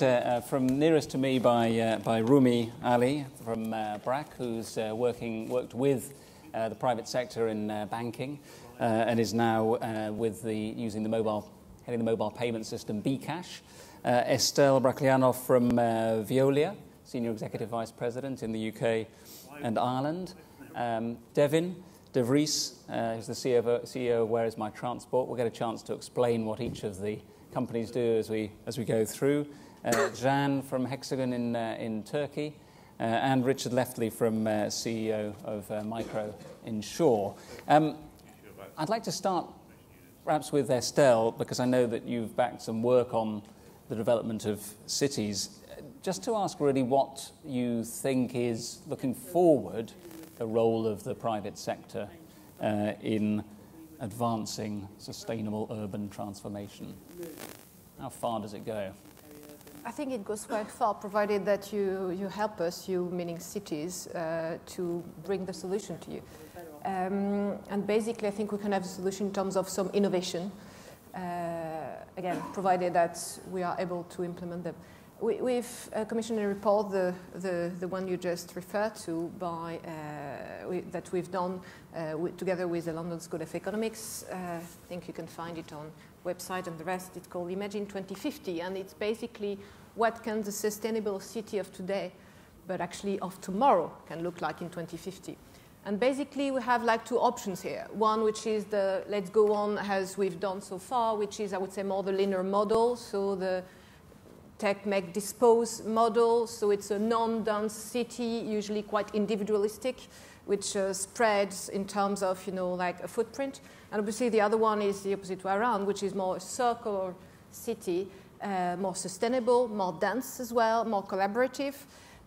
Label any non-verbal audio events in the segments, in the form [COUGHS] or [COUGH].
Uh, from nearest to me by, uh, by Rumee Ali from uh, BRAC, who's uh, working, worked with uh, the private sector in uh, banking and is now with the, using the mobile, heading the mobile payment system bKash. Estelle Brachlianoff from Veolia, Senior Executive Vice President in the UK and Ireland. Um, Devin De Vries, who's the CEO of, CEO of Where Is My Transport. We'll get a chance to explain what each of the companies do as we, as we go through uh, Jan from Hexagon in, uh, in Turkey, uh, and Richard Leftley from uh, CEO of uh, Micro Insure. Um, I'd like to start perhaps with Estelle, because I know that you've backed some work on the development of cities. Just to ask really what you think is, looking forward, the role of the private sector uh, in advancing sustainable urban transformation. How far does it go? I think it goes quite far, provided that you, you help us, you meaning cities, uh, to bring the solution to you. Um, and basically, I think we can have a solution in terms of some innovation, uh, again, provided that we are able to implement them. We, have uh, commissioned a report, the, the, the one you just referred to, by, uh, we, that we've done uh, together with the London School of Economics. Uh, I think you can find it on website and the rest. It's called Imagine 2050, and it's basically what can the sustainable city of today, but actually of tomorrow, can look like in 2050. And basically, we have like two options here. One, which is the let's go on as we've done so far, which is, I would say, more the linear model. So the take, make, dispose model. So it's a non dense city, usually quite individualistic, which uh, spreads in terms of, you know, like a footprint. And obviously, the other one is the opposite way around, which is more a circular city, uh, more sustainable, more dense as well, more collaborative,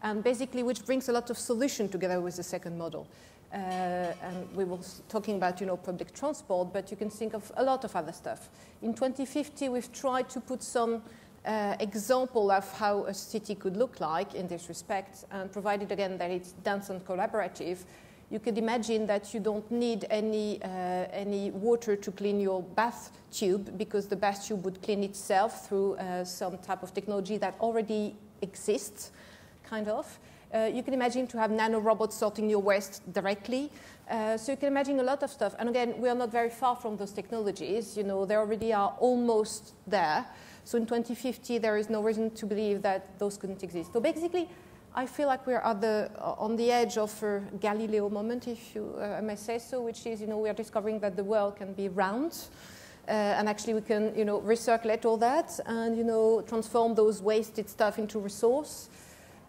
and basically which brings a lot of solution together with the second model. Uh, and we were talking about, you know, public transport, but you can think of a lot of other stuff. In 2050, we've tried to put some uh, example of how a city could look like in this respect, and provided again that it's dense and collaborative, you could imagine that you don't need any, uh, any water to clean your bath tube because the bath tube would clean itself through uh, some type of technology that already exists, kind of. Uh, you can imagine to have nano robots sorting your waste directly. Uh, so you can imagine a lot of stuff. And again, we are not very far from those technologies. You know, they already are almost there. So in 2050, there is no reason to believe that those couldn't exist. So basically, I feel like we're at the, uh, on the edge of a Galileo moment, if you uh, may say so, which is, you know, we are discovering that the world can be round. Uh, and actually, we can, you know, recirculate all that and, you know, transform those wasted stuff into resource.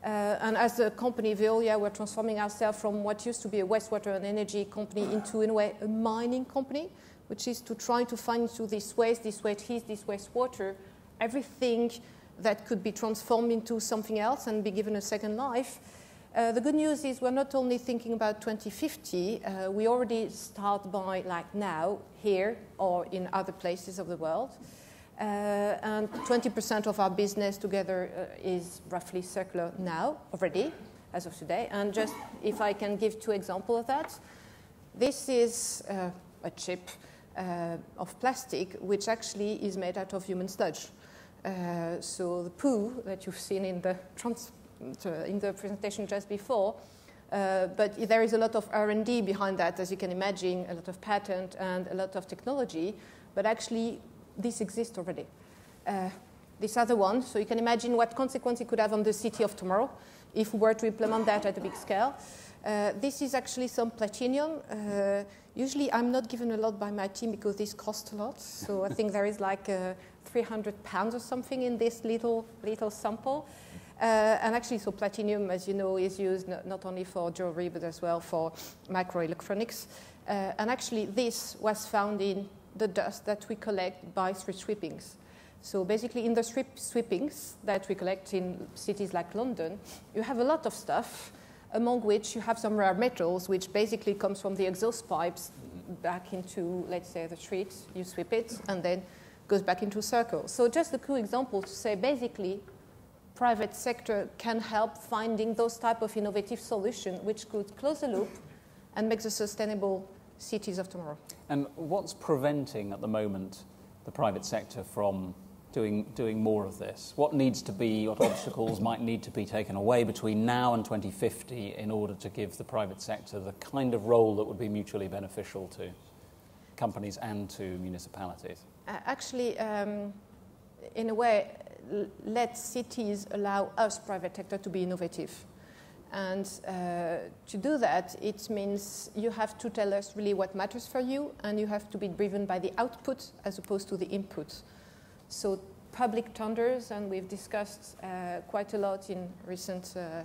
Uh, and as a company, Veolia, we're transforming ourselves from what used to be a wastewater and energy company into, in a way, a mining company, which is to try to find through this waste, this waste heat, this wastewater, everything that could be transformed into something else and be given a second life. Uh, the good news is we're not only thinking about 2050, uh, we already start by like now, here or in other places of the world. Uh, and 20% of our business together uh, is roughly circular now, already, as of today. And just if I can give two examples of that, this is uh, a chip uh, of plastic which actually is made out of human sludge. Uh, so the poo that you've seen in the, trans- in the presentation just before, uh, but there is a lot of R&D behind that, as you can imagine, a lot of patent and a lot of technology. But actually, this exists already. Uh, this other one, so you can imagine what consequence it could have on the city of tomorrow if we were to implement that at a big scale. Uh, this is actually some platinum. Uh, usually, I'm not given a lot by my team because this costs a lot. So I think there is like uh, 300 pounds or something in this little little sample. Uh, and actually, so platinum, as you know, is used not, only for jewelry but as well for microelectronics. Uh, and actually, this was found in the dust that we collect by street sweepings. So basically, in the street sweepings that we collect in cities like London, you have a lot of stuff among which you have some rare metals, which basically comes from the exhaust pipes back into, let's say, the street. You sweep it, and then goes back into a circle. So just a cool example to say, basically, private sector can help finding those type of innovative solutions which could close the loop and make the sustainable cities of tomorrow. And what's preventing at the moment the private sector from doing, doing more of this? What needs to be, what obstacles might need to be taken away between now and 2050 in order to give the private sector the kind of role that would be mutually beneficial to companies and to municipalities? Uh, actually, um, in a way, let cities allow us, private sector, to be innovative. And uh, to do that, it means you have to tell us really what matters for you, and you have to be driven by the output as opposed to the input. So public tenders, and we've discussed uh, quite a lot in recent uh,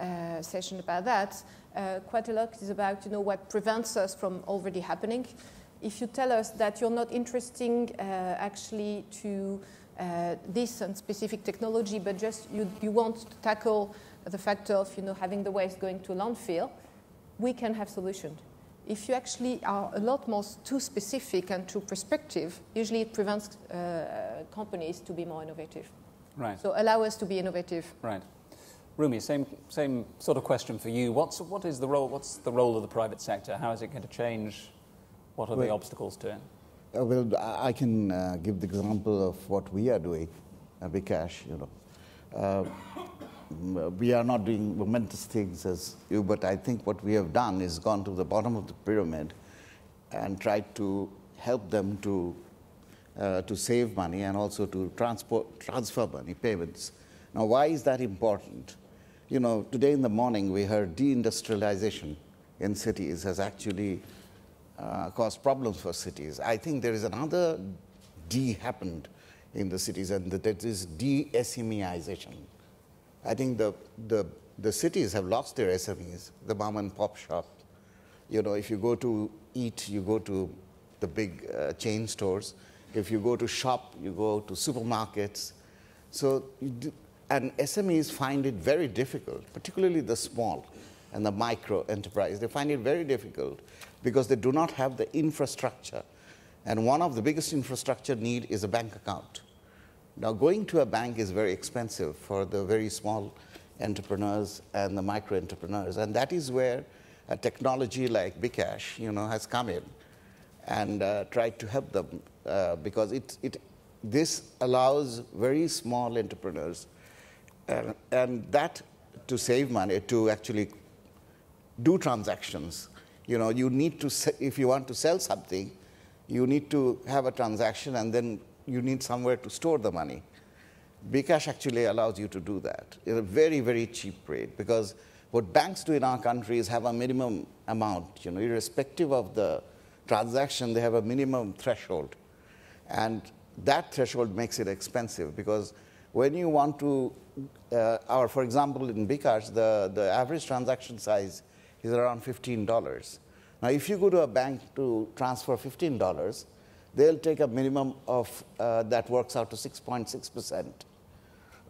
uh session about that. Uh, quite a lot is about you know what prevents us from already happening. If you tell us that you're not interesting uh, actually to this and specific technology, but just you, you want to tackle the fact of you know having the waste going to landfill, we can have solutions. If you actually are a lot more too specific and too prescriptive, usually it prevents uh, companies to be more innovative. Right. So allow us to be innovative. Right. Rumee, same, same sort of question for you. What's, what is the role, what's the role of the private sector? How is it going to change? What are well, the obstacles to it? Uh, well, I can uh, give the example of what we are doing at bKash. You know, uh, we are not doing momentous things as you, but I think what we have done is gone to the bottom of the pyramid and tried to help them to, uh, to save money and also to transport, transfer money, payments. Now, why is that important? You know, today in the morning we heard deindustrialization in cities has actually uh, caused problems for cities. I think there is another D happened in the cities, and that is de-SMEization. I think the, the, the cities have lost their SMEs, the mom and pop shop. You know, if you go to eat, you go to the big uh, chain stores. If you go to shop, you go to supermarkets. So, do, and SMEs find it very difficult, particularly the small and the micro enterprise. They find it very difficult because they do not have the infrastructure. And one of the biggest infrastructure need is a bank account. Now, going to a bank is very expensive for the very small entrepreneurs and the micro entrepreneurs, and that is where a technology like bKash, you know, has come in and uh, tried to help them uh, because it, it, this allows very small entrepreneurs uh, and that to save money, to actually do transactions. You know, you need to, if you want to sell something, you need to have a transaction and then you need somewhere to store the money. bKash actually allows you to do that at a very, very cheap rate because what banks do in our country is have a minimum amount, you know, irrespective of the transaction, they have a minimum threshold. And that threshold makes it expensive because when you want to, uh, or for example, in bKash, the, the average transaction size is around $15. Now, if you go to a bank to transfer $15, they'll take a minimum of uh, that works out to 6.6%,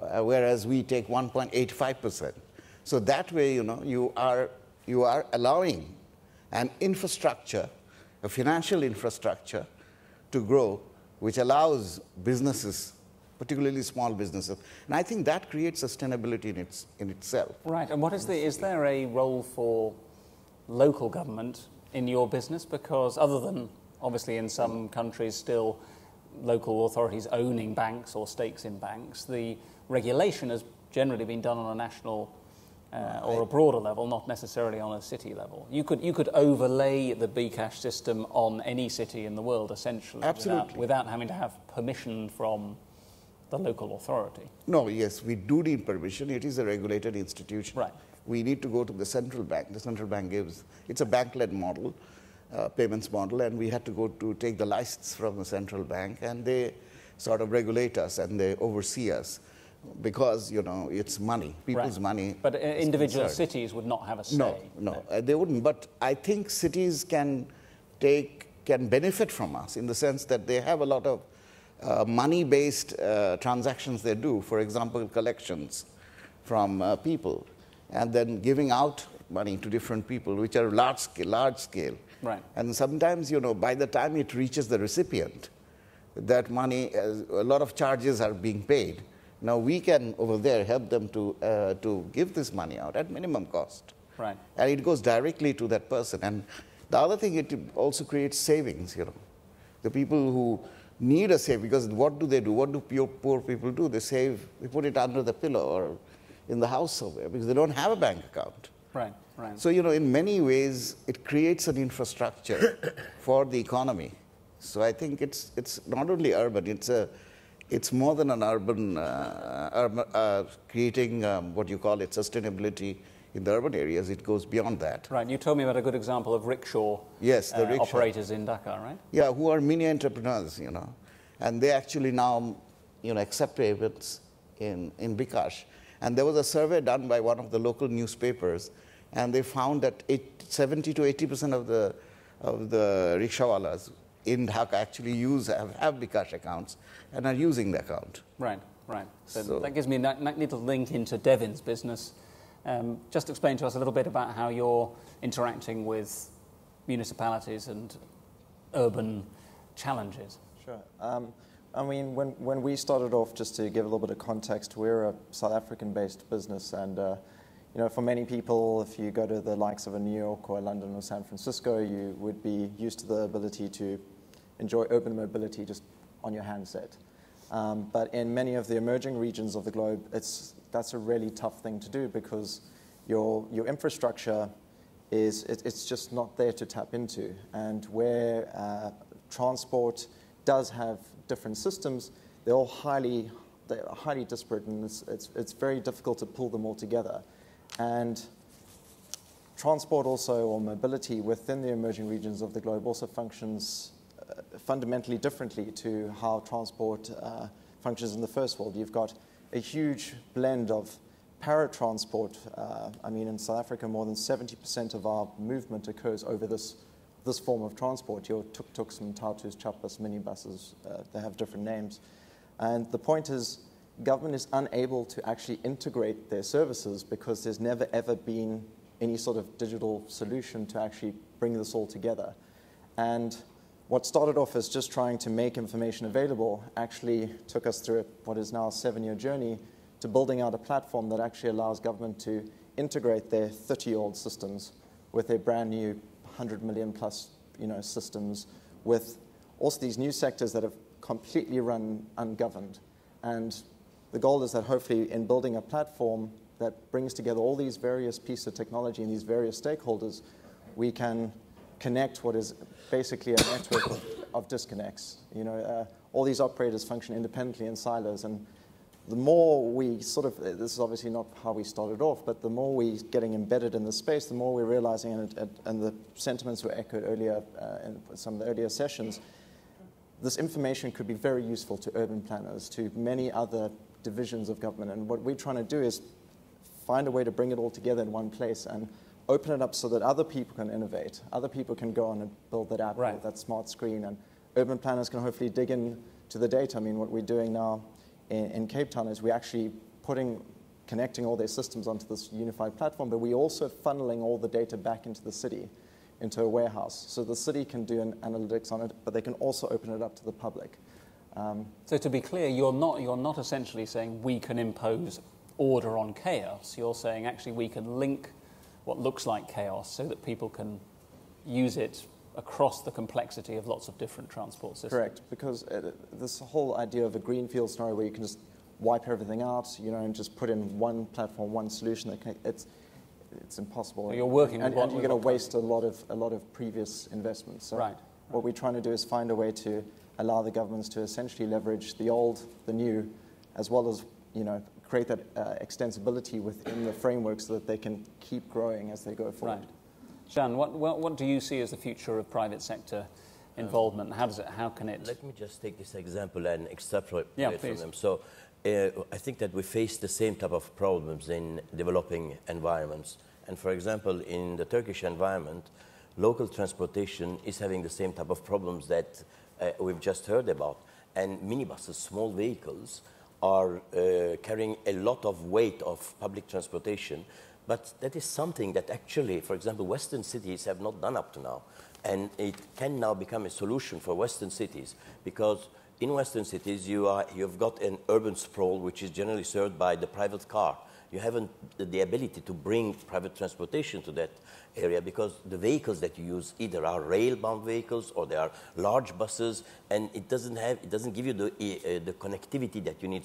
uh, whereas we take 1.85%. So that way, you know, you are, you are allowing an infrastructure, a financial infrastructure, to grow, which allows businesses, particularly small businesses. And I think that creates sustainability in, its, in itself. Right. And what is the, is there a role for local government in your business? Because other than obviously in some countries still local authorities owning banks or stakes in banks. The regulation has generally been done on a national uh, or a broader level, not necessarily on a city level. You could, you could overlay the bKash system on any city in the world, essentially, Absolutely. Without, without having to have permission from the local authority. No, yes, we do need permission. It is a regulated institution. Right. We need to go to the central bank. The central bank gives, it's a bank led model uh, payments model, and we had to go to take the license from the central bank, and they sort of regulate us and they oversee us because you know it's money, people's right. money. But uh, individual concerned. cities would not have a say. No, no, uh, they wouldn't. But I think cities can take can benefit from us in the sense that they have a lot of uh, money-based uh, transactions they do. For example, collections from uh, people, and then giving out money to different people, which are large scale, large scale. Right. And sometimes, you know, by the time it reaches the recipient, that money, uh, a lot of charges are being paid. Now we can over there help them to uh, to give this money out at minimum cost. Right. And it goes directly to that person. And the other thing, it also creates savings. You know, the people who need a save because what do they do? What do poor, poor people do? They save, they put it under the pillow or in the house somewhere because they don't have a bank account. Right, right. So, you know, in many ways, it creates an infrastructure [COUGHS] for the economy. So I think it's, it's not only urban, it's, a, it's more than an urban, uh, urban uh, creating um, what you call it sustainability in the urban areas. It goes beyond that. Right, you told me about a good example of rickshaw, yes, the uh, rickshaw. operators in Dhaka, right? Yeah, who are mini entrepreneurs, you know. And they actually now, you know, accept payments in, in bKash. And there was a survey done by one of the local newspapers, and they found that eight, 70 to 80% of the, of the rickshawalas in Dhaka actually use, have, have bKash accounts and are using the account. Right, right. So, So- that gives me a little link into Devin's business. Um, just explain to us a little bit about how you're interacting with municipalities and urban challenges. Sure. Um, I mean, when, when we started off, just to give a little bit of context, we're a South African-based business, and uh, you know, for many people, if you go to the likes of a New York or London or San Francisco, you would be used to the ability to enjoy urban mobility just on your handset. Um, but in many of the emerging regions of the globe, it's, that's a really tough thing to do because your, your infrastructure is it, it's just not there to tap into. And where uh, transport does have different systems, they're all highly, they're highly disparate and it's, it's, it's very difficult to pull them all together. And transport also, or mobility within the emerging regions of the globe, also functions fundamentally differently to how transport uh, functions in the first world. You've got a huge blend of paratransport. Uh, I mean, in South Africa, more than 70% of our movement occurs over this, this form of transport. Your tuk-tuks, matatus, chapas, minibuses, uh, they have different names. And the point is, government is unable to actually integrate their services because there's never ever been any sort of digital solution to actually bring this all together. And what started off as just trying to make information available actually took us through what is now a seven year journey to building out a platform that actually allows government to integrate their 30 year old systems with their brand new 100 million plus you know, systems with also these new sectors that have completely run ungoverned. And the goal is that hopefully, in building a platform that brings together all these various pieces of technology and these various stakeholders, we can connect what is basically a network of, of disconnects. You know, uh, all these operators function independently in silos, and the more we sort of, this is obviously not how we started off, but the more we're getting embedded in the space, the more we're realizing, and, and, the sentiments were echoed earlier uh, in some of the earlier sessions, this information could be very useful to urban planners, to many other divisions of government. And what we're trying to do is find a way to bring it all together in one place and open it up so that other people can innovate. Other people can go on and build that app Right. with that smart screen. And urban planners can hopefully dig in to the data. I mean, what we're doing now in, in Cape Town is we're actually putting, connecting all their systems onto this unified platform, but we're also funneling all the data back into the city, into a warehouse. So the city can do an analytics on it, but they can also open it up to the public. Um, So to be clear, you're not, you're not essentially saying we can impose order on chaos. You're saying actually we can link what looks like chaos so that people can use it across the complexity of lots of different transport systems. Correct, because uh, this whole idea of a greenfield scenario where you can just wipe everything out, you know, and just put in one platform, one solution, that can, it's it's impossible. Well, you're working and, and you're going to waste a lot of a lot of previous investments. So Right. What we're trying to do is find a way to allow the governments to essentially leverage the old, the new, as well as you know create that uh, extensibility within the framework so that they can keep growing as they go forward. Right. Jan, what, what, what do you see as the future of private sector involvement? How, does it, how can it... Let me just take this example and extrapolate Yeah, from please. them. So uh, I think that we face the same type of problems in developing environments. And for example, in the Turkish environment, local transportation is having the same type of problems that uh, we've just heard about. And minibuses, small vehicles, are uh, carrying a lot of weight of public transportation. But that is something that actually, for example, Western cities have not done up to now. And it can now become a solution for Western cities because in Western cities you are, you've got an urban sprawl which is generally served by the private car. You haven't the ability to bring private transportation to that area because the vehicles that you use either are rail-bound vehicles or they are large buses, and it doesn't have it doesn't give you the uh, the connectivity that you need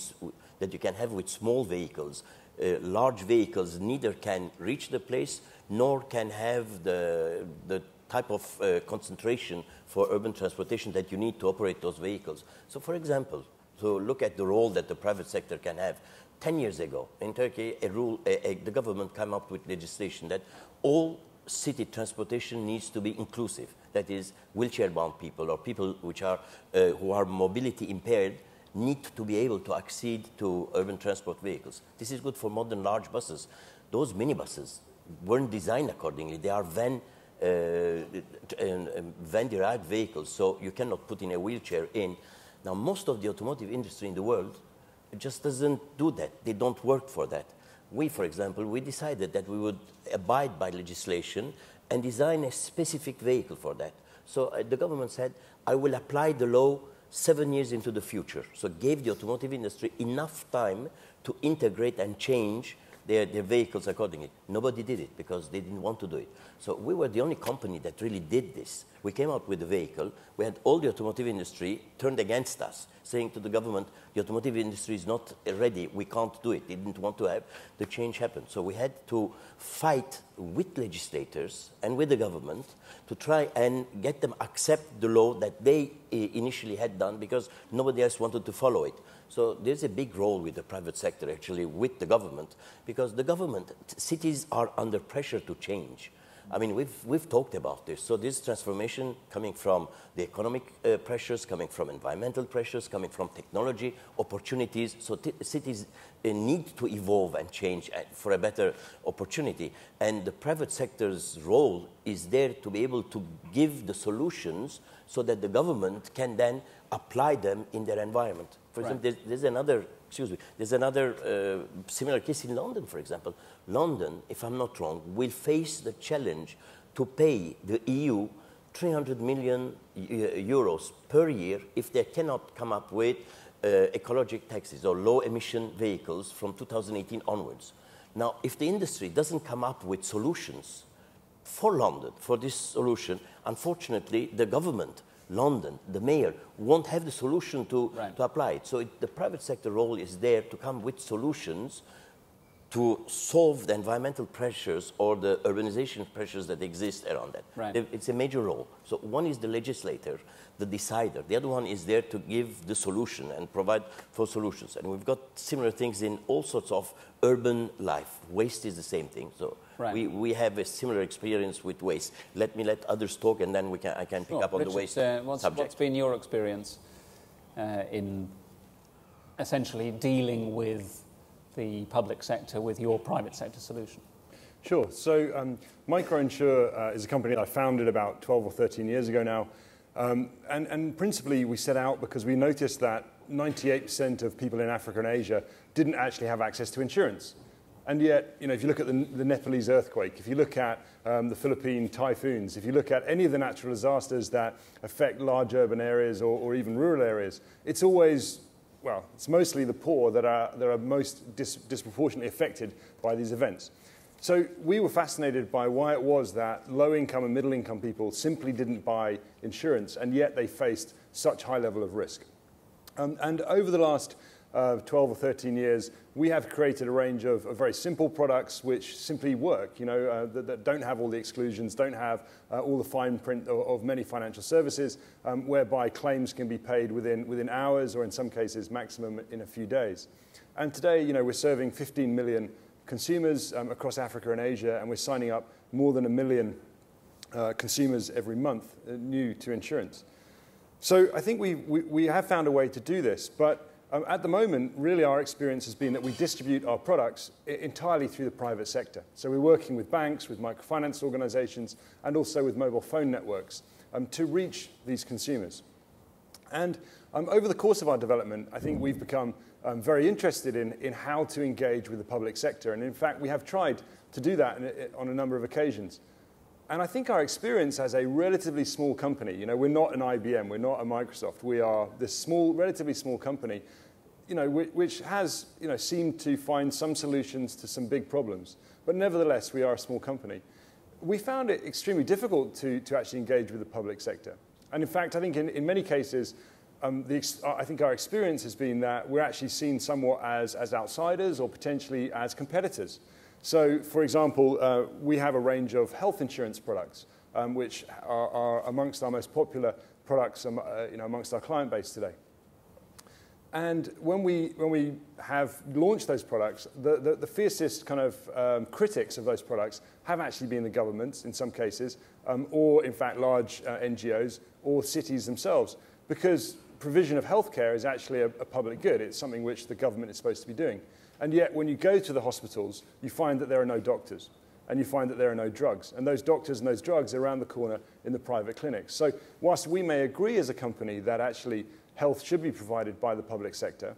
that you can have with small vehicles. Uh, large vehicles neither can reach the place nor can have the the type of uh, concentration for urban transportation that you need to operate those vehicles. So, for example, so look at the role that the private sector can have. 10 years ago in Turkey, a rule, a, a, the government came up with legislation that all city transportation needs to be inclusive. That is, wheelchair-bound people or people which are, uh, who are mobility impaired need to be able to accede to urban transport vehicles. This is good for modern large buses. Those minibuses weren't designed accordingly. They are van, uh, van-derived vehicles, so you cannot put in a wheelchair in. Now, most of the automotive industry in the world just doesn't do that. They don't work for that. We, for example, we decided that we would abide by legislation and design a specific vehicle for that. So uh, the government said, I will apply the law seven years into the future. So gave the automotive industry enough time to integrate and change their, their vehicles accordingly. Nobody did it because they didn't want to do it. So we were the only company that really did this. We came out with a vehicle. We had all the automotive industry turned against us, saying to the government, the automotive industry is not ready. We can't do it. They didn't want to have the change happen. So we had to fight with legislators and with the government to try and get them accept the law that they eh, initially had done because nobody else wanted to follow it. So there's a big role with the private sector actually with the government because the government, cities are under pressure to change. I mean, we've, we've talked about this. So this transformation coming from the economic uh, pressures, coming from environmental pressures, coming from technology opportunities. So cities uh, need to evolve and change uh, for a better opportunity. And the private sector's role is there to be able to give the solutions so that the government can then apply them in their environment. For right. example, there's, there's, another, excuse me, there's another uh, similar case in London, for example. London, if I'm not wrong, will face the challenge to pay the EU 300 million uh, euros per year if they cannot come up with uh, ecologic taxes or low emission vehicles from 2018 onwards. Now, if the industry doesn't come up with solutions for London, for this solution, unfortunately, the government London, the mayor, won't have the solution to, right. to apply it. So it, the private sector role is there to come with solutions to solve the environmental pressures or the urbanization pressures that exist around that. Right. It's a major role. So one is the legislator, the decider. The other one is there to give the solution and provide for solutions. And we've got similar things in all sorts of urban life. Waste is the same thing. So Right. We, we have a similar experience with waste. Let me let others talk, and then we can, I can pick up on Richard, the waste uh, what's, subject. What's been your experience uh, in essentially dealing with the public sector with your private sector solution? Sure. So um, MicroEnsure uh, is a company that I founded about 12 or 13 years ago now. Um, and, and principally, we set out because we noticed that 98% of people in Africa and Asia didn't actually have access to insurance. And yet, you know, if you look at the, the Nepalese earthquake, if you look at um, the Philippine typhoons, if you look at any of the natural disasters that affect large urban areas or, or even rural areas, it's always, well, it's mostly the poor that are, that are most dis disproportionately affected by these events. So we were fascinated by why it was that low income and middle income people simply didn't buy insurance, and yet they faced such high level of risk. Um, and over the last uh, 12 or 13 years, we have created a range of, of very simple products which simply work, you know, uh, that, that, don't have all the exclusions, don't have uh, all the fine print of, of many financial services, um, whereby claims can be paid within, within hours or in some cases maximum in a few days. And today, you know, we're serving 15 million consumers um, across Africa and Asia, and we're signing up more than a million uh, consumers every month uh, new to insurance. So I think we, we, we have found a way to do this, but um, at the moment, really our experience has been that we distribute our products entirely through the private sector. So we're working with banks, with microfinance organizations, and also with mobile phone networks um, to reach these consumers. And um, over the course of our development, I think we've become um, very interested in, in how to engage with the public sector. And in fact, we have tried to do that in, on a number of occasions. And I think our experience as a relatively small company, you know, we're not an IBM, we're not a Microsoft, we are this small, relatively small company, you know, which, has you know, seemed to find some solutions to some big problems. But nevertheless, we are a small company. We found it extremely difficult to, to actually engage with the public sector. And in fact, I think in, in many cases, um, the, I think our experience has been that we're actually seen somewhat as, as outsiders or potentially as competitors. So, for example, uh, we have a range of health insurance products, um, which are, are, amongst our most popular products um, uh, you know, amongst our client base today. And when we, when we have launched those products, the, the, the fiercest kind of um, critics of those products have actually been the governments in some cases, um, or in fact large uh, NGOs or cities themselves, because provision of healthcare is actually a, a public good. It's something which the government is supposed to be doing. And yet, when you go to the hospitals, you find that there are no doctors and you find that there are no drugs. And those doctors and those drugs are around the corner in the private clinics. So, whilst we may agree as a company that actually health should be provided by the public sector,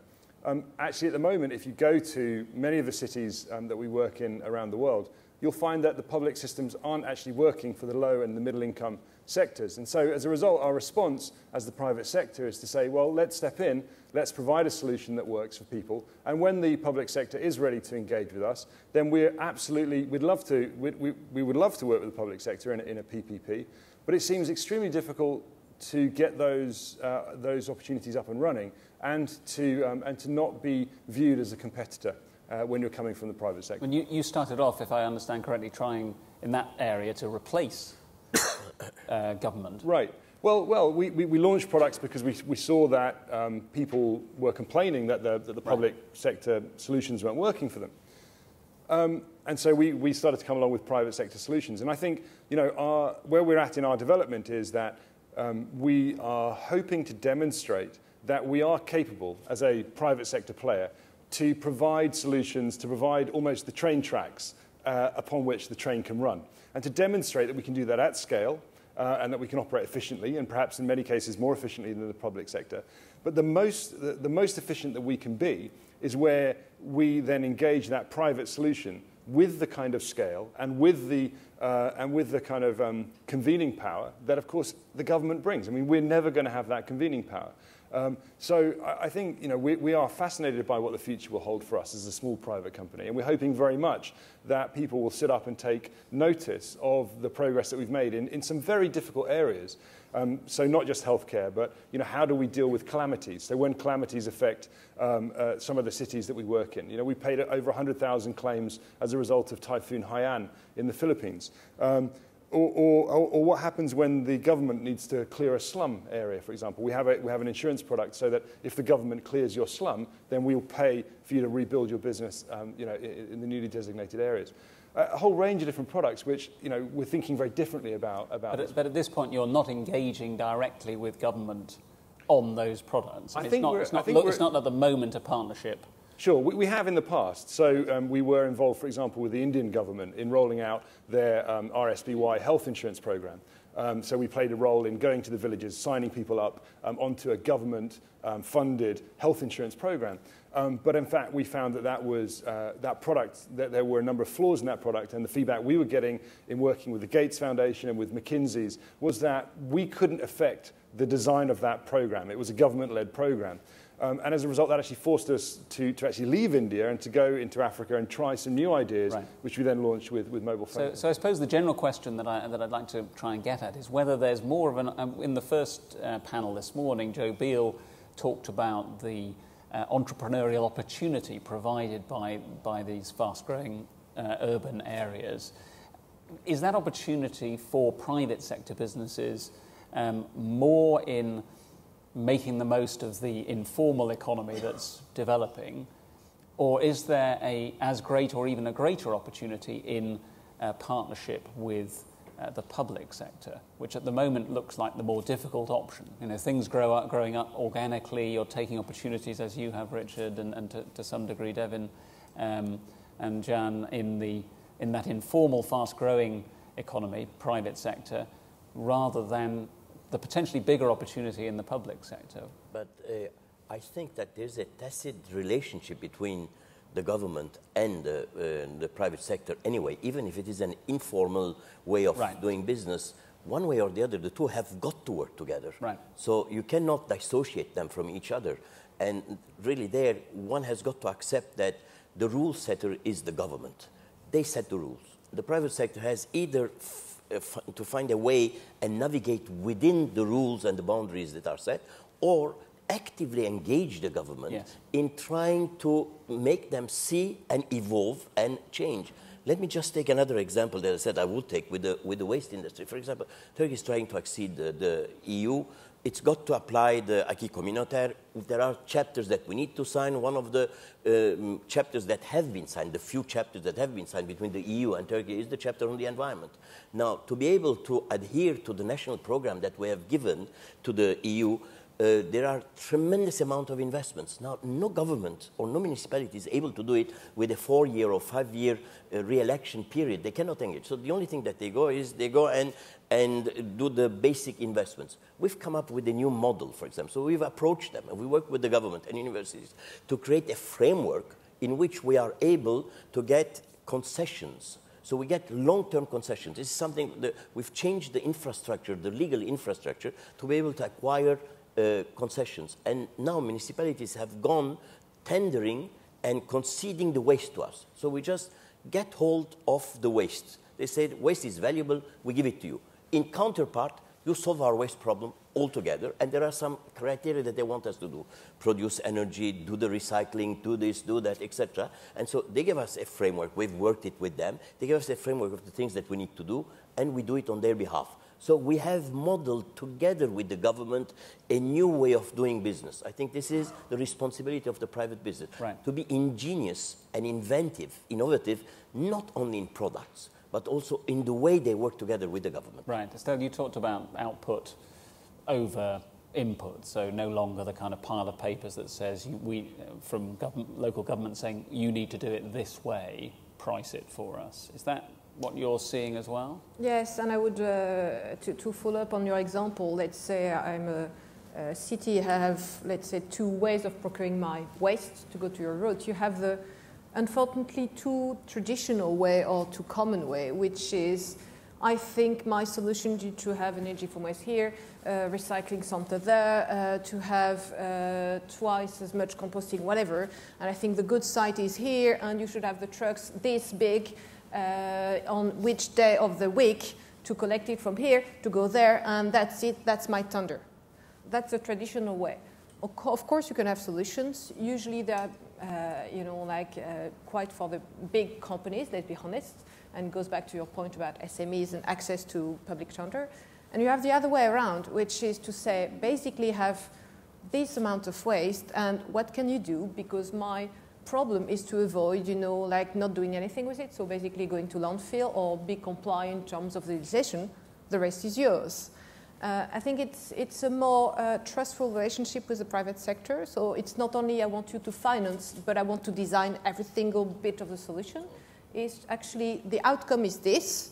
um, actually, at the moment, if you go to many of the cities um, that we work in around the world, you'll find that the public systems aren't actually working for the low and the middle income sectors. And so, as a result, our response as the private sector is to say, well, let's step in, let's provide a solution that works for people. And when the public sector is ready to engage with us, then we're absolutely, we'd love to, we, we, we would love to work with the public sector in in a PPP. But it seems extremely difficult to get those, uh, those opportunities up and running and to, um, and to not be viewed as a competitor uh, when you're coming from the private sector. When you, you started off, if I understand correctly, trying in that area to replace [COUGHS] uh, government. Right. Well, well we, we, we, launched products because we, we saw that um, people were complaining that the, that the public right. sector solutions weren't working for them. Um, and so we, we started to come along with private sector solutions. And I think, you know, our, where we're at in our development is that um, we are hoping to demonstrate that we are capable, as a private sector player, to provide solutions, to provide almost the train tracks uh, upon which the train can run. And to demonstrate that we can do that at scale uh, and that we can operate efficiently, and perhaps in many cases more efficiently than the public sector. But the most, the, the most efficient that we can be is where we then engage that private solution with the kind of scale and with the, uh, and with the kind of um, convening power that, of course, the government brings. I mean, we're never going to have that convening power. Um, so I, I, think you know, we, we, are fascinated by what the future will hold for us as a small private company. And we're hoping very much that people will sit up and take notice of the progress that we've made in, in some very difficult areas. Um, so not just healthcare, but you know, how do we deal with calamities? So when calamities affect um, uh, some of the cities that we work in, you know, we paid over 100,000 claims as a result of Typhoon Haiyan in the Philippines. Um, or, or, or, what happens when the government needs to clear a slum area, for example. We have, a, we have an insurance product so that if the government clears your slum, then we'll pay for you to rebuild your business um, you know, in, in, the newly designated areas. A whole range of different products which you know, we're thinking very differently about. about but, at, but at this point, you're not engaging directly with government on those products. I, it's, not, it's, not, it's not at the moment a partnership. Sure, we, we have in the past. So um, we were involved, for example, with the Indian government in rolling out their um, RSBY health insurance program. Um, so we played a role in going to the villages, signing people up um, onto a government-funded um, health insurance program. Um, but in fact, we found that that was uh, that product, that there were a number of flaws in that product, and the feedback we were getting in working with the Gates Foundation and with McKinsey's was that we couldn't affect the design of that program. It was a government-led program. Um, and as a result, that actually forced us to, to actually leave India and to go into Africa and try some new ideas, right. which we then launched with, with mobile phones. So, so I suppose the general question that, I, that I'd like to try and get at is whether there's more of an... Um, in the first uh, panel this morning, Joe Beale talked about the uh, entrepreneurial opportunity provided by, by these fast-growing uh, urban areas. Is that opportunity for private sector businesses um, more in making the most of the informal economy that's developing? Or is there a as great or even a greater opportunity in uh, partnership with uh, the public sector, which at the moment looks like the more difficult option? You know, things grow up, growing up organically, you're taking opportunities as you have, Richard, and, and to, to some degree, Devin um, and Jan, in, the, in that informal, fast-growing economy, private sector, rather than the potentially bigger opportunity in the public sector. But uh, I think that there's a tacit relationship between the government and the, uh, the private sector anyway, even if it is an informal way of right. doing business. One way or the other, the two have got to work together. Right. So you cannot dissociate them from each other. And really, there, one has got to accept that the rule setter is the government. They set the rules. The private sector has either Uh, to find a way and navigate within the rules and the boundaries that are set, or actively engage the government yes. in trying to make them see and evolve and change. Let me just take another example that I said I would take with the, with the waste industry. For example, Turkey is trying to exceed the, the EU it's got to apply the acquis communautaire. There are chapters that we need to sign. One of the uh, chapters that have been signed, the few chapters that have been signed between the EU and Turkey, is the chapter on the environment. Now, to be able to adhere to the national program that we have given to the EU, uh, there are tremendous amount of investments. Now, no government or no municipality is able to do it with a four-year or five-year uh, re-election period. They cannot engage. So the only thing that they go is they go and, and do the basic investments. We've come up with a new model, for example. So we've approached them, and we work with the government and universities to create a framework in which we are able to get concessions so we get long-term concessions. This is something that we've changed the infrastructure, the legal infrastructure, to be able to acquire uh, concessions. And now municipalities have gone tendering and conceding the waste to us. So we just get hold of the waste. They said, waste is valuable, we give it to you. In counterpart, you solve our waste problem altogether, and there are some criteria that they want us to do. Produce energy, do the recycling, do this, do that, etc. And so they give us a framework. We've worked it with them. They give us a framework of the things that we need to do, and we do it on their behalf. So we have modeled together with the government a new way of doing business. I think this is the responsibility of the private business right. to be ingenious and inventive, innovative, not only in products, but also in the way they work together with the government. Right. Estelle, you talked about output over input, so no longer the kind of pile of papers that says we, from government, local government saying you need to do it this way, price it for us. Is that what you're seeing as well? Yes, and I would, uh, to, to, follow up on your example, let's say I'm a, a, city, I have, let's say, two ways of procuring my waste to go to your route. You have the, unfortunately, too traditional way or too common way, which is, I think my solution to, to have energy from waste here, uh, recycling center there, uh, to have uh, twice as much composting, whatever. And I think the good site is here, and you should have the trucks this big, uh, on which day of the week to collect it from here, to go there, and that's it, that's my thunder. That's a traditional way. Of course, you can have solutions. Usually, they're, uh, you know, like uh, quite for the big companies, let's be honest, and goes back to your point about SMEs and access to public tender. And you have the other way around, which is to say, basically have this amount of waste, and what can you do? Because my problem is to avoid, you know, like not doing anything with it. So basically going to landfill or be compliant in terms of the legislation. The rest is yours. Uh, I think it's, it's a more uh, trustful relationship with the private sector. So it's not only I want you to finance, but I want to design every single bit of the solution. It's actually the outcome is this,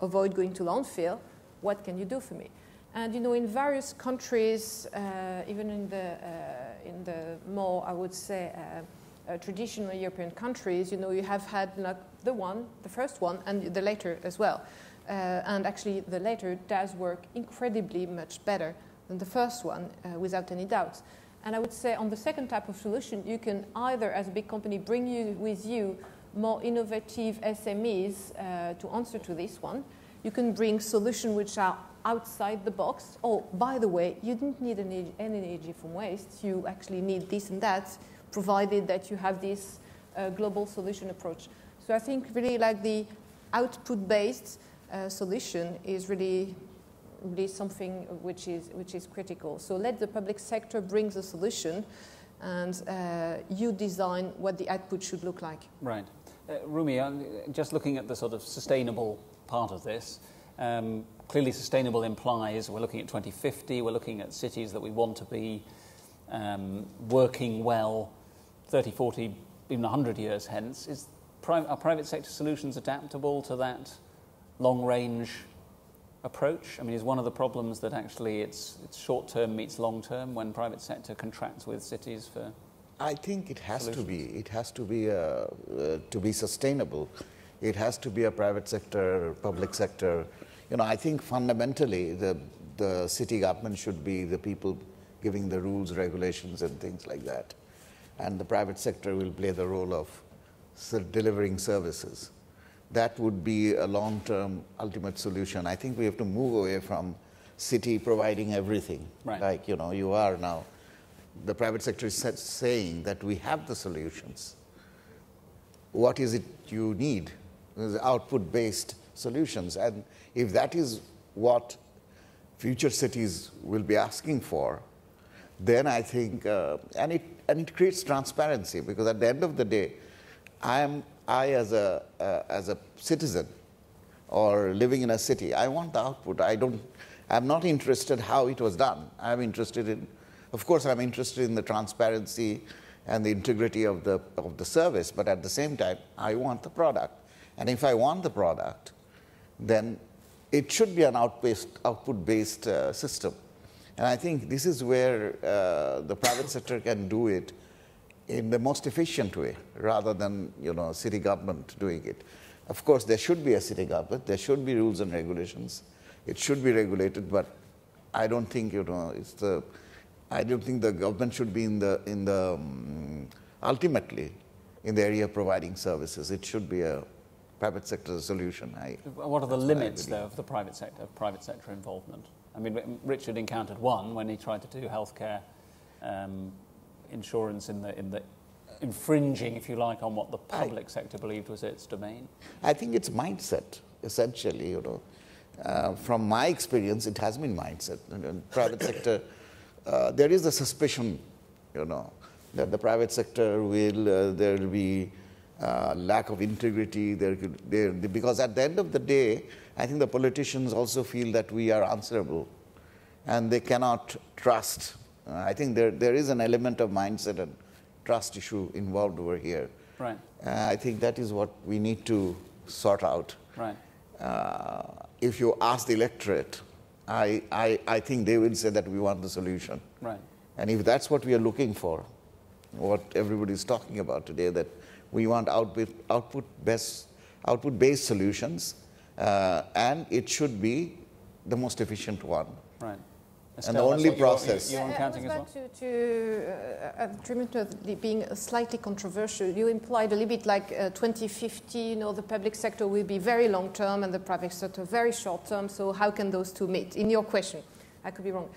avoid going to landfill. What can you do for me? And you know, in various countries, uh, even in the, uh, in the more, I would say, uh, uh, traditional European countries, you know, you have had like, the one, the first one, and the later as well. Uh, and actually, the later does work incredibly much better than the first one, uh, without any doubts. And I would say on the second type of solution, you can either, as a big company, bring you with you more innovative SMEs uh, to answer to this one. You can bring solutions which are outside the box. Oh, by the way, you didn't need any, any energy from waste. You actually need this and that provided that you have this uh, global solution approach. So I think really like the output-based uh, solution is really, really something which is, which is critical. So let the public sector bring the solution and uh, you design what the output should look like. Right. Uh, Rumee, just looking at the sort of sustainable part of this, um, clearly sustainable implies we're looking at 2050, we're looking at cities that we want to be um, working well 30, 40, even 100 years hence, is pri- are private sector solutions adaptable to that long range approach? I mean, is one of the problems that actually it's, it's short term meets long term when private sector contracts with cities for? I think it has solutions? to be. It has to be uh, uh, to be sustainable. It has to be a private sector, public sector. You know, I think fundamentally the the city government should be the people giving the rules, regulations, and things like that. And the private sector will play the role of delivering services. That would be a long term ultimate solution. I think we have to move away from city providing everything, right. like you know you are now. The private sector is saying that we have the solutions. What is it you need? Output based solutions. And if that is what future cities will be asking for, then I think, uh, and, it, and it creates transparency because at the end of the day, I am, I as a, uh, as a citizen or living in a city, I want the output. I don't, I'm not interested how it was done. I'm interested in, of course, I'm interested in the transparency and the integrity of the, of the service, but at the same time, I want the product. And if I want the product, then it should be an output based uh, system. And I think this is where uh, the private sector can do it in the most efficient way rather than you know city government doing it. Of course, there should be a city government. There should be rules and regulations. It should be regulated, but I don't think you know it's the. I don't think the government should be in the in the um, ultimately in the area of providing services. It should be a private sector solution. I, what are the limits, though, of the private sector, of private sector involvement? I mean, Richard encountered one when he tried to do healthcare um, insurance in the, in the infringing, if you like, on what the public I, sector believed was its domain. I think it's mindset, essentially, you know. Uh, from my experience, it has been mindset. In private [COUGHS] sector, uh, there is a suspicion, you know, that the private sector will, uh, there will be uh, lack of integrity. There could, there, because at the end of the day, I think the politicians also feel that we are answerable and they cannot trust. Uh, I think there, there is an element of mindset and trust issue involved over here. Right. Uh, I think that is what we need to sort out. Right. Uh, if you ask the electorate, I, I, I think they will say that we want the solution. Right. And if that's what we are looking for, what everybody is talking about today, that we want output, output, best, output based solutions, uh, and it should be the most efficient one. Right. And the only process. You're, you're I was well? to, to uh, being slightly controversial. You implied a little bit like uh, 2050, you know, the public sector will be very long term and the private sector very short term. So how can those two meet? In your question, I could be wrong.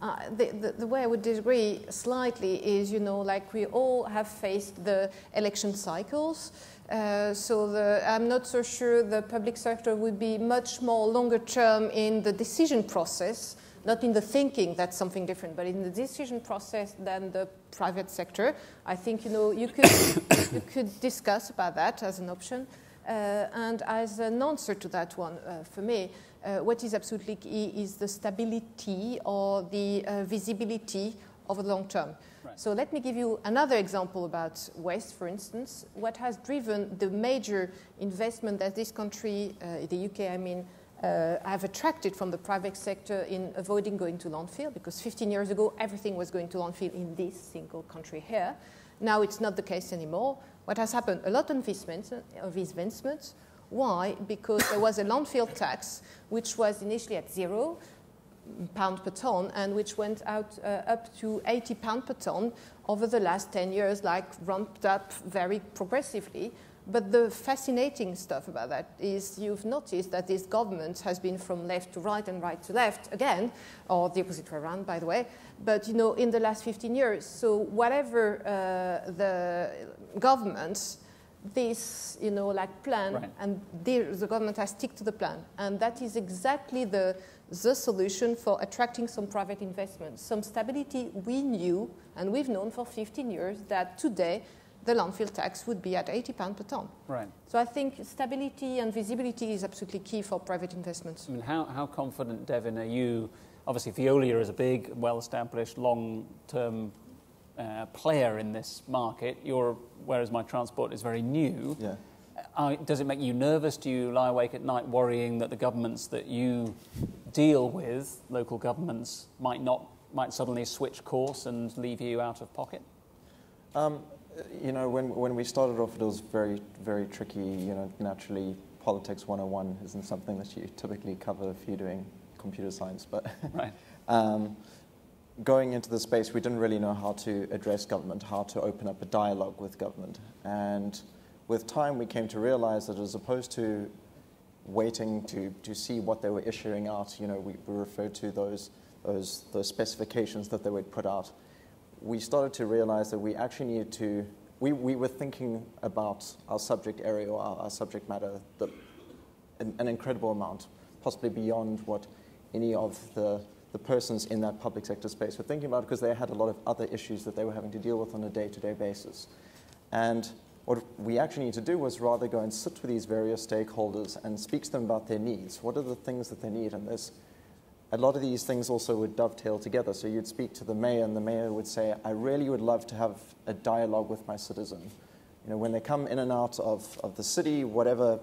Uh, the, the, the, way I would disagree slightly is, you know, like we all have faced the election cycles. Uh, so the, I'm not so sure the public sector would be much more longer term in the decision process, not in the thinking, that's something different, but in the decision process than the private sector. I think, you know, you could, [COUGHS] you could discuss about that as an option. Uh, and as an answer to that one, uh, for me, uh, what is absolutely key is the stability or the uh, visibility over the long term. Right. So let me give you another example about waste, for instance. What has driven the major investment that this country, uh, the UK, I mean, uh, have attracted from the private sector in avoiding going to landfill, because 15 years ago everything was going to landfill in this single country here. Now it's not the case anymore. What has happened? A lot of investments, why? Because there was a landfill tax which was initially at zero pound per ton and which went out uh, up to 80 pound per ton over the last 10 years, like ramped up very progressively. But the fascinating stuff about that is you've noticed that this government has been from left to right and right to left again, or the opposite way around, by the way. But you know, in the last 15 years, so whatever uh, the government, this, you know, like plan, right. and the government has stick to the plan, and that is exactly the the solution for attracting some private investment, some stability. We knew, and we've known for 15 years, that today the landfill tax would be at 80 pounds per ton. Right. So I think stability and visibility is absolutely key for private investments. I mean, how, how confident, Devin, are you? Obviously, Veolia is a big, well-established, long-term uh, player in this market. You're, WhereIsMyTransport is very new. Yeah. Uh, does it make you nervous? Do you lie awake at night worrying that the governments that you deal with, local governments, might not might suddenly switch course and leave you out of pocket? Um, you know, when when we started off, it was very very tricky. You know, naturally, politics 101 isn't something that you typically cover if you're doing computer science, but [LAUGHS] right. um, going into the space, we didn't really know how to address government, how to open up a dialogue with government. And with time, we came to realize that as opposed to waiting to, to see what they were issuing out, you know, we, we referred to those, those, those specifications that they would put out. We started to realize that we actually needed to, we, we were thinking about our subject area or our, our subject matter the, an, an incredible amount, possibly beyond what any of the the persons in that public sector space were thinking about because they had a lot of other issues that they were having to deal with on a day to day basis. And what we actually need to do was rather go and sit with these various stakeholders and speak to them about their needs. What are the things that they need? And there's a lot of these things also would dovetail together. So you'd speak to the mayor, and the mayor would say, I really would love to have a dialogue with my citizen. You know, when they come in and out of, of the city, whatever,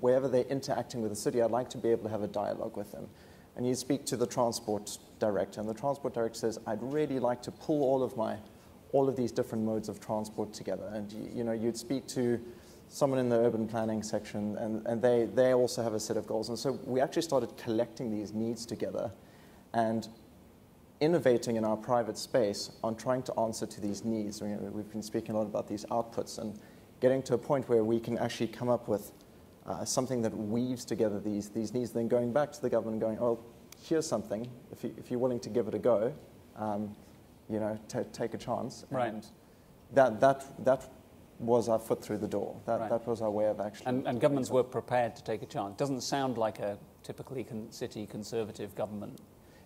wherever they're interacting with the city, I'd like to be able to have a dialogue with them and you speak to the transport director, and the transport director says, I'd really like to pull all of my, all of these different modes of transport together. And you, you know, you'd speak to someone in the urban planning section, and, and they, they also have a set of goals. And so we actually started collecting these needs together and innovating in our private space on trying to answer to these needs. Know, we've been speaking a lot about these outputs and getting to a point where we can actually come up with uh, something that weaves together these, these needs, then going back to the government and going, oh, here's something, if, you, if you're willing to give it a go, um, you know, take a chance. Right. And that, that, that was our foot through the door. That, Right. that was our way of actually. And, and governments were prepared to take a chance. Doesn't sound like a typically con- city conservative government,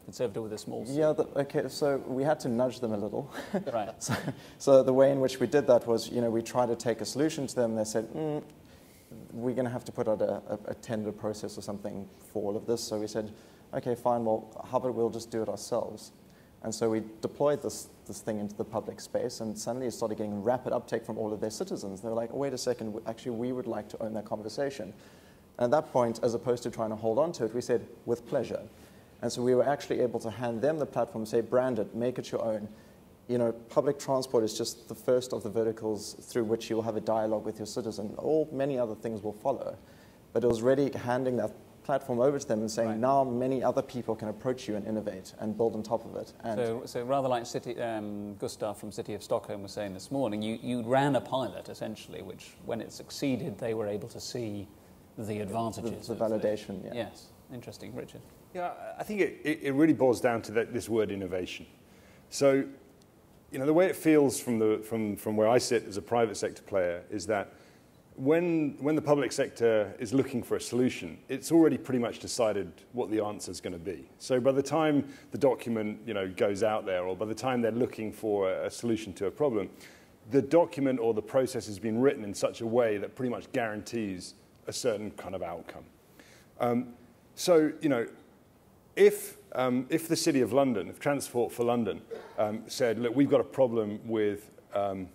conservative with a small c. Yeah, the, okay, so we had to nudge them a little. [LAUGHS] Right. so, so the way in which we did that was, you know, we tried to take a solution to them. They said, mm, we're going to have to put out a, a, a tender process or something for all of this. So we said, okay, fine, well, how about we'll just do it ourselves? And so we deployed this, this thing into the public space, and suddenly it started getting rapid uptake from all of their citizens. They were like, oh, wait a second, actually, we would like to own that conversation. And at that point, as opposed to trying to hold on to it, we said, with pleasure. And so we were actually able to hand them the platform, say, brand it, make it your own. You know, public transport is just the first of the verticals through which you'll have a dialogue with your citizen. All many other things will follow. But it was really handing that platform over to them and saying, Right. now many other people can approach you and innovate and build on top of it. And So, so rather like City, um, Gustav from City of Stockholm was saying this morning, you, you ran a pilot essentially, which when it succeeded, they were able to see the the, advantages. the of validation, yeah. Yes, interesting, Richard. Yeah, I think it, it, it really boils down to that, this word innovation. So, you know, the way it feels from, the, from, from where I sit as a private sector player is that when, when the public sector is looking for a solution, it's already pretty much decided what the answer is going to be. So by the time the document you know, goes out there, or by the time they're looking for a, solution to a problem, the document or the process has been written in such a way that pretty much guarantees a certain kind of outcome. Um, so, you know, if, um, if the City of London, if Transport for London um, said, look, we've got a problem with, um,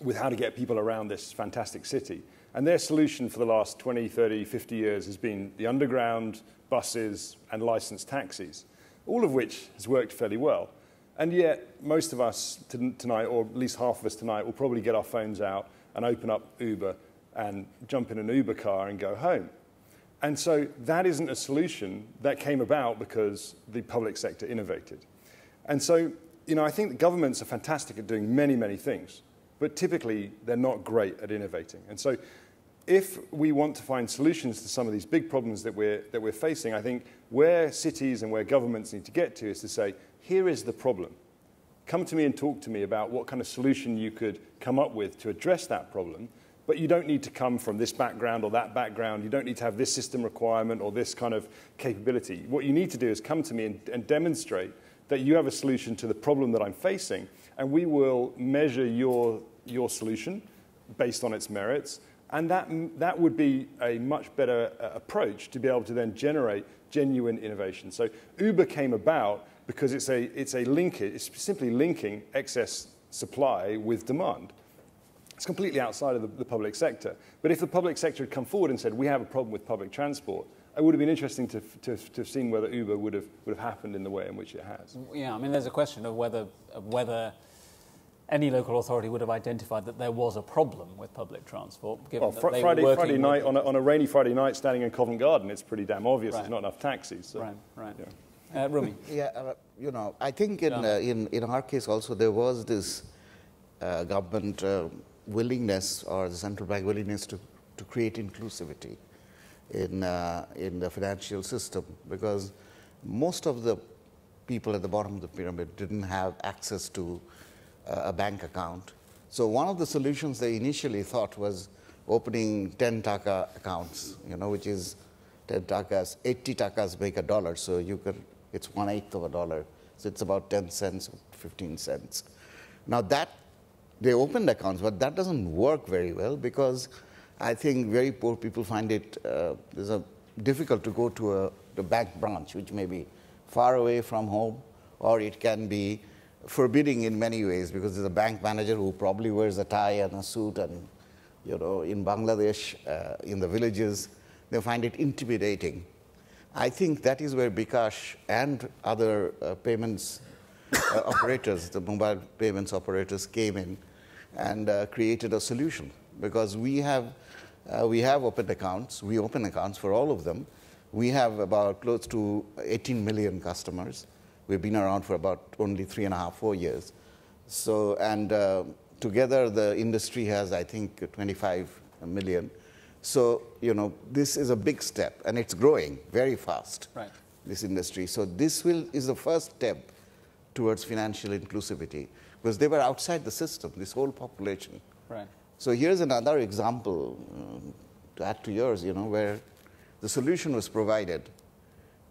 with how to get people around this fantastic city, and their solution for the last 20, 30, 50 years has been the underground, buses, and licensed taxis, all of which has worked fairly well. And yet, most of us tonight, or at least half of us tonight, will probably get our phones out and open up Uber and jump in an Uber car and go home. And so that isn't a solution that came about because the public sector innovated. And so, you know, I think governments are fantastic at doing many, many things, but typically they're not great at innovating. And so, if we want to find solutions to some of these big problems that we're, that we're facing, I think where cities and where governments need to get to is to say, here is the problem. Come to me and talk to me about what kind of solution you could come up with to address that problem. But you don't need to come from this background or that background. You don't need to have this system requirement or this kind of capability. What you need to do is come to me and, and demonstrate that you have a solution to the problem that I'm facing, and we will measure your, your solution based on its merits. And that, that would be a much better uh, approach to be able to then generate genuine innovation. So Uber came about because it's a, it's a link, it's simply linking excess supply with demand. It's completely outside of the, the public sector. But if the public sector had come forward and said, we have a problem with public transport, it would have been interesting to, to, to have seen whether Uber would have, would have happened in the way in which it has. Yeah, I mean, there's a question of whether, of whether any local authority would have identified that there was a problem with public transport. Given Well, fr- they Friday, Friday night, on a, on a rainy Friday night, standing in Covent Garden, it's pretty damn obvious Right. there's not enough taxis. So, Right, right. yeah. Uh, Rumee. Yeah, uh, you know, I think in, uh, in, in our case also there was this uh, government uh, willingness or the central bank willingness to, to create inclusivity in, uh, in the financial system because most of the people at the bottom of the pyramid didn't have access to a bank account. So one of the solutions they initially thought was opening 10 taka accounts, you know, which is 10 takas, 80 takas make a dollar, so you could, it's one eighth of a dollar. So it's about 10 cents, 15 cents. Now that, they opened accounts, but that doesn't work very well because I think very poor people find it uh, a, difficult to go to a the bank branch, which may be far away from home, or it can be forbidding in many ways because there's a bank manager who probably wears a tie and a suit and you know in bangladesh uh, in the villages they find it intimidating. I think that is where bKash and other uh, payments uh, operators the mobile payments operators came in and uh, created a solution because we have uh, we have open accounts. We open accounts for all of them. We have about close to 18 million customers We've been around for about only three and a half, four years. So, and uh, together the industry has, I think, 25 million. So, you know, this is a big step and it's growing very fast, right. this industry. So this will, is the first step towards financial inclusivity because they were outside the system, this whole population. Right. So here's another example um, to add to yours, you know, where the solution was provided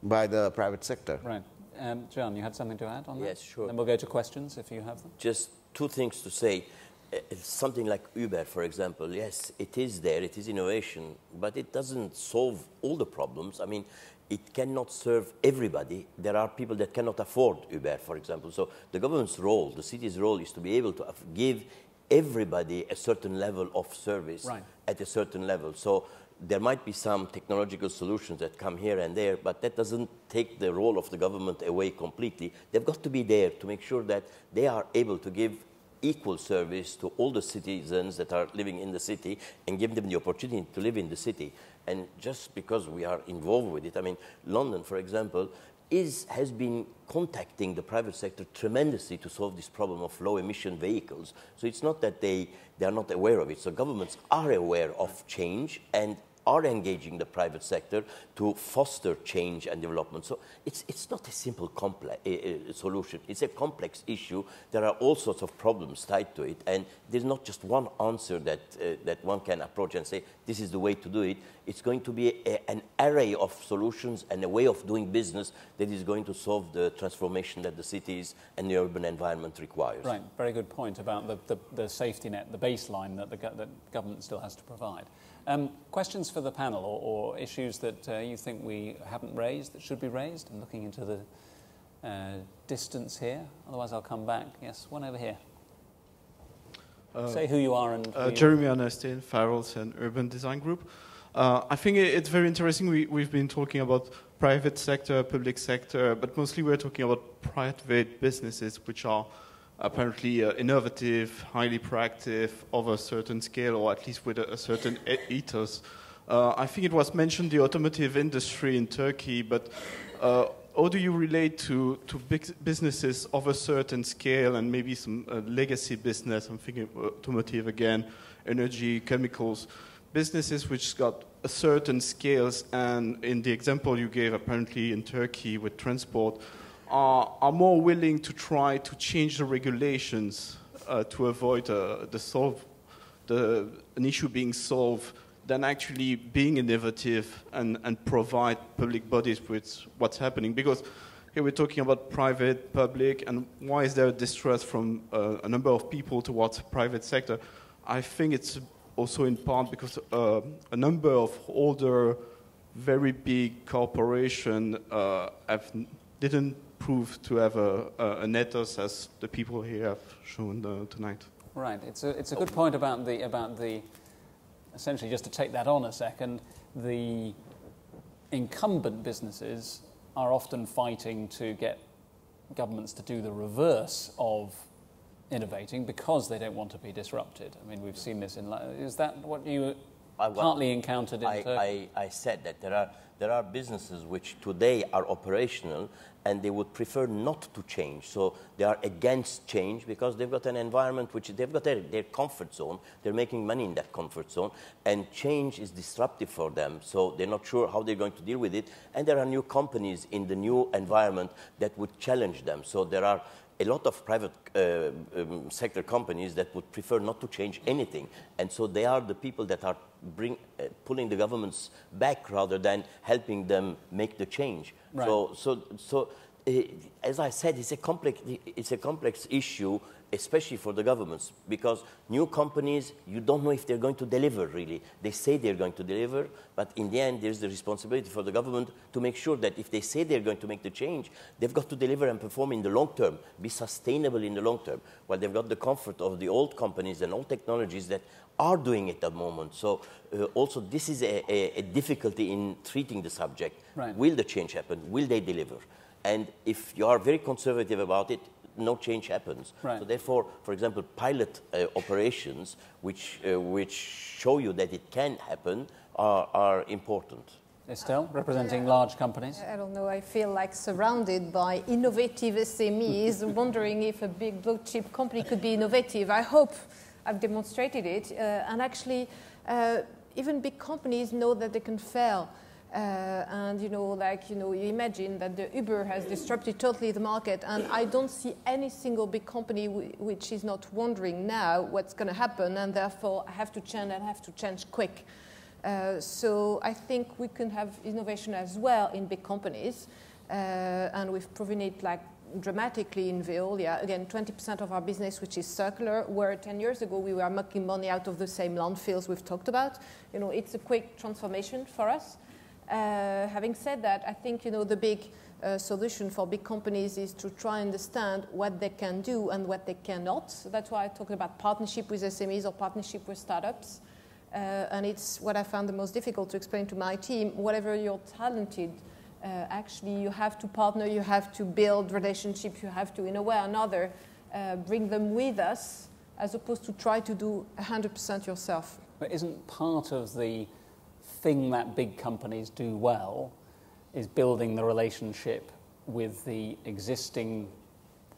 by the private sector. Right. Um, Jan, you had something to add on that? Yes, sure. Then we'll go to questions if you have them. Just two things to say. Uh, something like Uber, for example, yes, it is there, it is innovation, but it doesn't solve all the problems. I mean, it cannot serve everybody. There are people that cannot afford Uber, for example. So the government's role, the city's role, is to be able to give everybody a certain level of service right. at a certain level. So there might be some technological solutions that come here and there, but that doesn't take the role of the government away completely. They've got to be there to make sure that they are able to give equal service to all the citizens that are living in the city and give them the opportunity to live in the city. And just because we are involved with it, I mean, London, for example, is, has been contacting the private sector tremendously to solve this problem of low emission vehicles. So it's not that they, they are not aware of it. So governments are aware of change and are engaging the private sector to foster change and development. So it's, it's not a simple complex, uh, solution. It's a complex issue. There are all sorts of problems tied to it. And there's not just one answer that, uh, that one can approach and say, this is the way to do it. It's going to be a, an array of solutions and a way of doing business that is going to solve the transformation that the cities and the urban environment requires. Right, very good point about the, the, the safety net, the baseline that the that government still has to provide. Um, questions for the panel or, or issues that uh, you think we haven't raised that should be raised? I'm looking into the uh, distance here. Otherwise, I'll come back. Yes, one over here. Uh, Say who you are and. Uh, Jeremy Ernestine, Farrells and Urban Design Group. Uh, I think it's very interesting. We, we've been talking about private sector, public sector, but mostly we're talking about private businesses, which are apparently uh, innovative, highly proactive, of a certain scale, or at least with a, a certain ethos. Uh, I think it was mentioned the automotive industry in Turkey, but uh, how do you relate to, to big businesses of a certain scale and maybe some uh, legacy business? I'm thinking automotive again, energy, chemicals, businesses which got a certain scales, and in the example you gave, apparently in Turkey with transport, are, are more willing to try to change the regulations uh, to avoid uh, the solve the, an issue being solved than actually being innovative and, and provide public bodies with what's happening. Because here we're talking about private, public, and why is there distrust from uh, a number of people towards private sector? I think it's also in part because uh, a number of older, very big corporations uh, have didn't prove to have a, a, an ethos as the people here have shown uh, tonight. Right. It's a, it's a good point about the, about the, essentially, just to take that on a second, the incumbent businesses are often fighting to get governments to do the reverse of innovating because they don't want to be disrupted. I mean, we've seen this in. Is that what you I- well, partly encountered in I, Turkey. I, I said that there are, there are businesses which today are operational and they would prefer not to change. So they are against change because they've got an environment which they've got their, their comfort zone. They're making money in that comfort zone and change is disruptive for them. So they're not sure how they're going to deal with it. And there are new companies in the new environment that would challenge them. So there are a lot of private uh, um, sector companies that would prefer not to change anything. And so they are the people that are bring, uh, pulling the governments back rather than helping them make the change. Right. So, so, so uh, as I said, it's a, complex, it's a complex issue, especially for the governments, because new companies, you don't know if they're going to deliver, really. They say they're going to deliver, but in the end, there's the responsibility for the government to make sure that if they say they're going to make the change, they've got to deliver and perform in the long term, be sustainable in the long term, while they've got the comfort of the old companies and old technologies that are doing it at the moment. So uh, also this is a, a, a difficulty in treating the subject. Right. Will the change happen? Will they deliver? And if you are very conservative about it, no change happens. Right. So therefore, for example, pilot uh, operations, which, uh, which show you that it can happen, are, are important. Estelle, representing large companies. I don't know, I feel like surrounded by innovative SMEs, [LAUGHS] wondering if a big blue chip company could be innovative. I hope I've demonstrated it. Uh, and actually, uh, even big companies know that they can fail. Uh, and you know, like you know, you imagine that the Uber has disrupted totally the market, and I don't see any single big company which is not wondering now what's going to happen, and therefore I have to change and have to change quick. Uh, so I think we can have innovation as well in big companies, uh, and we've proven it like dramatically in Veolia. Again, 20% of our business, which is circular, where 10 years ago we were making money out of the same landfills we've talked about. You know, it's a quick transformation for us. Uh, having said that, I think you know the big uh, solution for big companies is to try and understand what they can do and what they cannot. So that's why I talk about partnership with SMEs or partnership with startups. Uh, and it's what I found the most difficult to explain to my team. Whatever you're talented, uh, actually you have to partner, you have to build relationships, you have to, in a way or another, uh, bring them with us, as opposed to try to do 100% yourself. But isn't part of the thing that big companies do well is building the relationship with the existing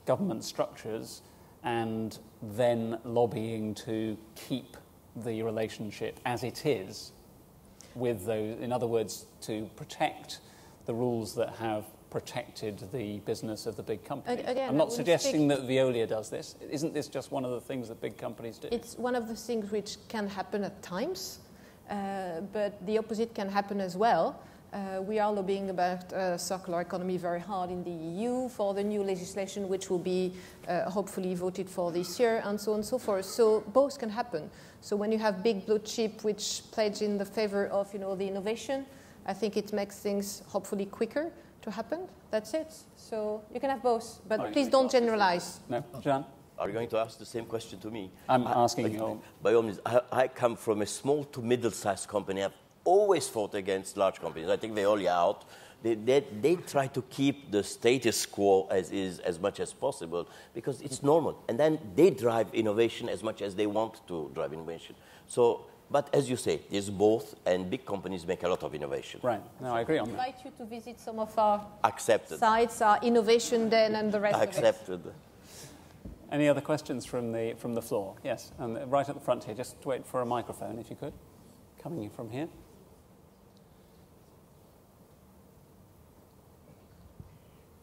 government structures and then lobbying to keep the relationship as it is with those, in other words, to protect the rules that have protected the business of the big company. Again, I'm not suggesting that Veolia does this. Isn't this just one of the things that big companies do? It's one of the things which can happen at times, but the opposite can happen as well. Uh, we are lobbying about uh, circular economy very hard in the EU for the new legislation, which will be uh, hopefully voted for this year, and so on and so forth. So both can happen. So when you have big blue chip which pledge in the favor of you know the innovation, I think it makes things hopefully quicker to happen. That's it. So you can have both, but please don't generalize. no, Jan? Are you going to ask the same question to me? I'm I- asking I- you. By all means, I, I come from a small to middle-sized company. I've always fought against large companies. I think Veolia out. They, they, they try to keep the status quo as is as much as possible because it's normal. And then they drive innovation as much as they want to drive innovation. So, but as you say, there's both, and big companies make a lot of innovation. Right. No, I agree on I that. invite you to visit some of our Accepted. sites, our innovation den, and the rest of it. Accepted. Any other questions from the, from the floor? Yes, and right at the front here. Just wait for a microphone if you could. Coming from here.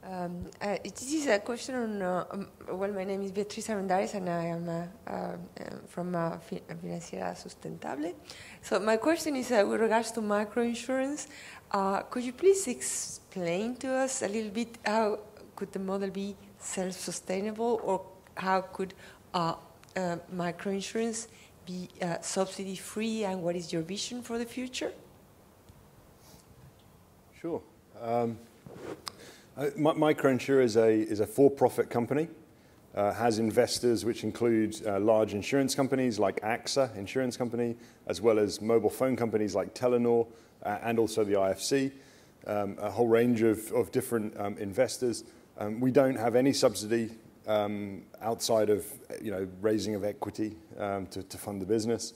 Um, uh, this is a question on. Uh, um, well, my name is Beatriz Armendáriz, and I am uh, uh, from uh, Fi- Financiera Sustentable. So, my question is uh, with regards to microinsurance. Uh, could you please explain to us a little bit how could the model be self-sustainable, or how could uh, uh, microinsurance be uh, subsidy-free, and what is your vision for the future? Sure. Um, uh, MicroEnsure is a, is a for-profit company, uh, has investors which include uh, large insurance companies like AXA Insurance Company, as well as mobile phone companies like Telenor and also the IFC, um, a whole range of, of different um, investors. Um, we don't have any subsidy um, outside of you know, raising of equity um, to, to fund the business.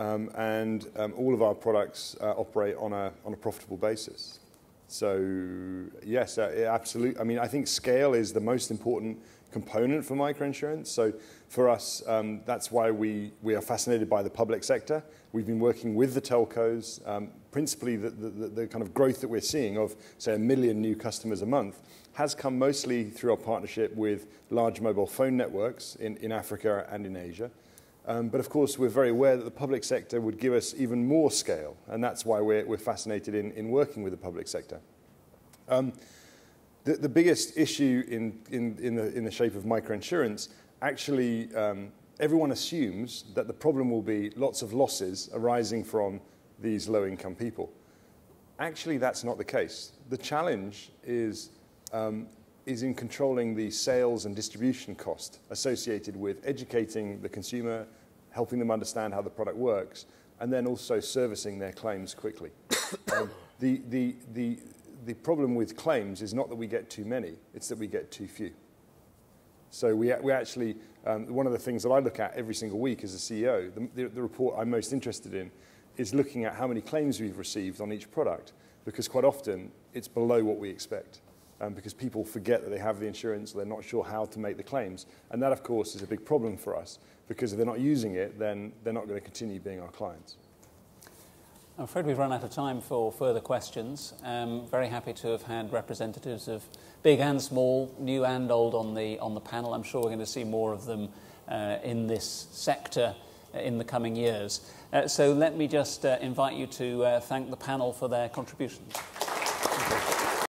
um, and um, all of our products uh, operate on a, on a profitable basis. So yes, uh, absolutely. I mean, I think scale is the most important component for microinsurance. So for us, um, that's why we, we are fascinated by the public sector. We've been working with the telcos, um, principally the, the, the kind of growth that we're seeing of, say, a million new customers a month has come mostly through our partnership with large mobile phone networks in, in Africa and in Asia. Um, but of course, we're very aware that the public sector would give us even more scale, and that's why we're, we're fascinated in, in working with the public sector. Um, the, the biggest issue in, in, in, the, in the shape of microinsurance, actually, um, everyone assumes that the problem will be lots of losses arising from these low income people. Actually, that's not the case. The challenge is, um, is in controlling the sales and distribution cost associated with educating the consumer, helping them understand how the product works, and then also servicing their claims quickly. [COUGHS] um, the, the, the, the problem with claims is not that we get too many, it's that we get too few. So we, we actually, um, one of the things that I look at every single week as a CEO, the, the, the report I'm most interested in is looking at how many claims we've received on each product, because quite often it's below what we expect. Um, because people forget that they have the insurance, they're not sure how to make the claims. And that, of course, is a big problem for us, because if they're not using it, then they're not going to continue being our clients. I'm afraid we've run out of time for further questions. Um, very happy to have had representatives of big and small, new and old on the, on the panel. I'm sure we're going to see more of them uh, in this sector uh, in the coming years. Uh, so let me just uh, invite you to uh, thank the panel for their contributions.